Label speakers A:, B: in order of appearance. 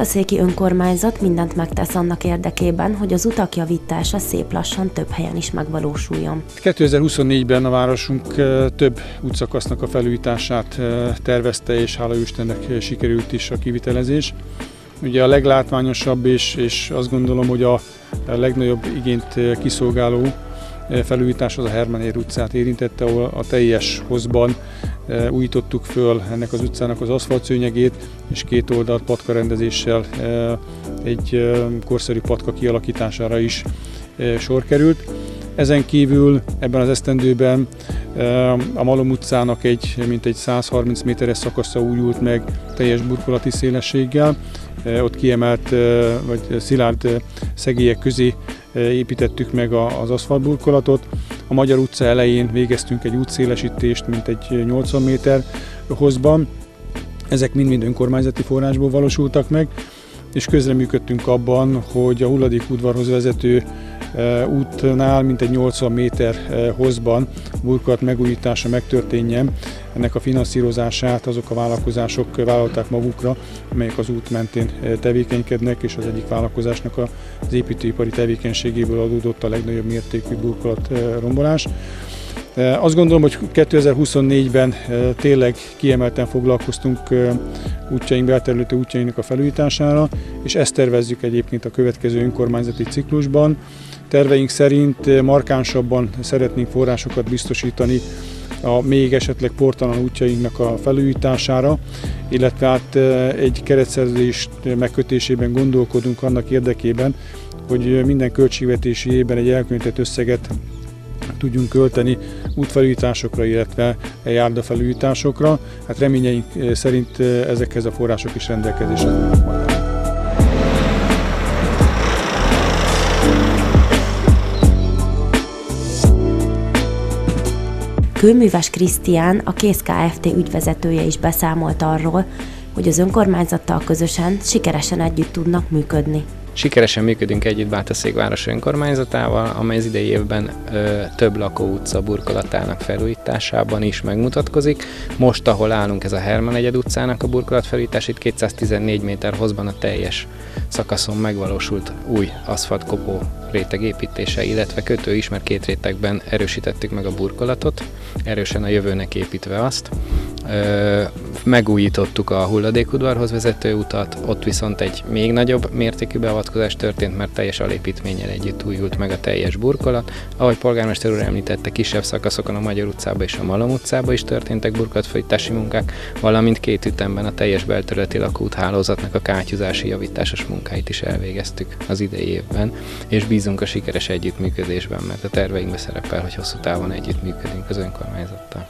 A: Mataszéki önkormányzat mindent megtesz annak érdekében, hogy az utak javítása szép lassan több helyen is megvalósuljon.
B: 2024-ben a városunk több útszakasznak a felújítását tervezte, és hála Istennek sikerült is a kivitelezés. Ugye a leglátványosabb, és, és azt gondolom, hogy a legnagyobb igényt kiszolgáló felújítás az a Hermanér utcát érintette, ahol a teljes hozban újítottuk föl ennek az utcának az aszfaltszőnyegét, és két oldalt patka rendezéssel e, egy korszerű patka kialakítására is sor került. Ezen kívül ebben az esztendőben a Malom utcának egy mintegy 130 méteres szakasza újult meg teljes burkolati szélességgel. Ott kiemelt vagy szilárd szegélyek közé építettük meg az aszfaltburkolatot. A Magyar utca elején végeztünk egy útszélesítést, mint egy 80 méter hozban. Ezek mind-mind önkormányzati forrásból valósultak meg, és közreműködtünk abban, hogy a hulladékudvarhoz vezető útnál mintegy 80 méter hozban burkolat megújítása megtörténjen. Ennek a finanszírozását azok a vállalkozások vállalták magukra, amelyek az út mentén tevékenykednek, és az egyik vállalkozásnak az építőipari tevékenységéből adódott a legnagyobb mértékű burkolat rombolás. Azt gondolom, hogy 2024-ben tényleg kiemelten foglalkoztunk útjaink, belterületi útjainknak a felújítására, és ezt tervezzük egyébként a következő önkormányzati ciklusban. Terveink szerint markánsabban szeretnénk forrásokat biztosítani a még esetleg portalan útjainknak a felújítására, illetve hát egy keretszerzés megkötésében gondolkodunk annak érdekében, hogy minden költségvetési évben egy elkülönített összeget tudjunk költeni útfelújításokra, illetve járdafelújításokra. Hát reményeink szerint ezekhez a források is rendelkezésre majd.
A: Külműves Krisztián, a Kész Kft. ügyvezetője is beszámolt arról, hogy az önkormányzattal közösen sikeresen együtt tudnak működni.
C: Sikeresen működünk együtt Bátaszék város önkormányzatával, amely az idei évben ö, több lakóutca burkolatának felújításában is megmutatkozik. Most, ahol állunk, ez a Herman egyed utcának a burkolat felújítás, itt 214 méter hozban a teljes szakaszon megvalósult új aszfaltkopó réteg építése, illetve kötő is, mert két rétegben erősítettük meg a burkolatot, erősen a jövőnek építve azt. Megújítottuk a hulladékudvarhoz vezető utat, ott viszont egy még nagyobb mértékű beavatkozás történt, mert teljes alépítménnyel együtt újult meg a teljes burkolat. Ahogy polgármester úr említette, kisebb szakaszokon a Magyar utcába és a Malom utcába is történtek burkolatfojtási munkák, valamint két ütemben a teljes belterületi lakúthálózatnak a kátyuzási javításos munkáit is elvégeztük az idei évben, és bízunk a sikeres együttműködésben, mert a terveinkben szerepel, hogy hosszú távon együttműködünk az önkormányzattal.